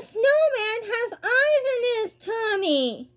Snowman has eyes in his tummy.